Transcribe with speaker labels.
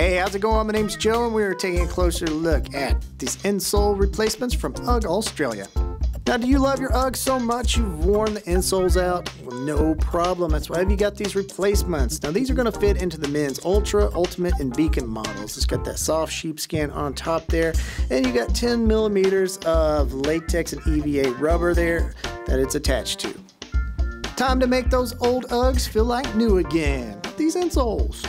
Speaker 1: Hey, how's it going? My name's Joe, and we are taking a closer look at these insole replacements from UGG Australia. Now, do you love your Uggs so much you've worn the insoles out? Well, no problem. That's why you got these replacements. Now, these are going to fit into the men's Ultra, Ultimate, and Beacon models. It's got that soft sheepskin on top there, and you got 10 millimeters of latex and EVA rubber there that it's attached to. Time to make those old Uggs feel like new again. These insoles.